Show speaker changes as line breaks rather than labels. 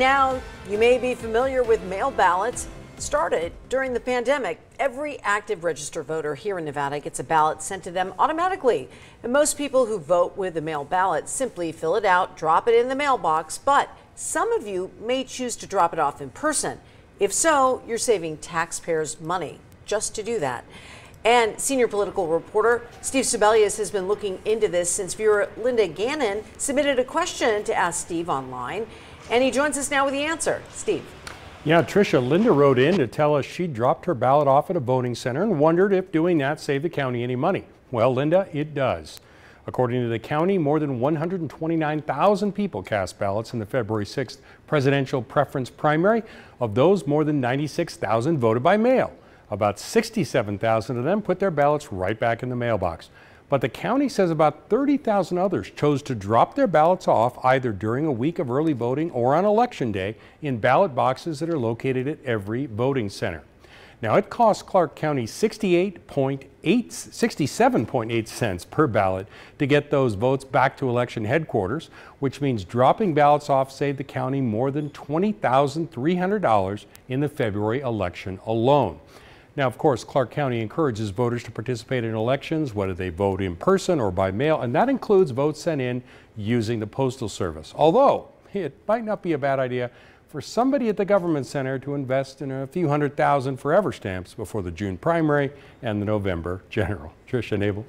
Now, you may be familiar with mail ballots. Started during the pandemic, every active registered voter here in Nevada gets a ballot sent to them automatically. And most people who vote with a mail ballot simply fill it out, drop it in the mailbox. But some of you may choose to drop it off in person. If so, you're saving taxpayers money just to do that. And senior political reporter Steve Sebelius has been looking into this since viewer Linda Gannon submitted a question to ask Steve online. And he joins us now with the answer. Steve.
Yeah, Tricia, Linda wrote in to tell us she dropped her ballot off at a voting center and wondered if doing that saved the county any money. Well, Linda, it does. According to the county, more than 129,000 people cast ballots in the February 6th presidential preference primary. Of those, more than 96,000 voted by mail. About 67,000 of them put their ballots right back in the mailbox. But the county says about 30,000 others chose to drop their ballots off either during a week of early voting or on election day in ballot boxes that are located at every voting center. Now, it costs Clark County 68.8, 67.8 cents per ballot to get those votes back to election headquarters, which means dropping ballots off saved the county more than $20,300 in the February election alone. Now, of course, Clark County encourages voters to participate in elections, whether they vote in person or by mail, and that includes votes sent in using the Postal Service. Although, it might not be a bad idea for somebody at the government center to invest in a few hundred thousand forever stamps before the June primary and the November general. Tricia Nabel.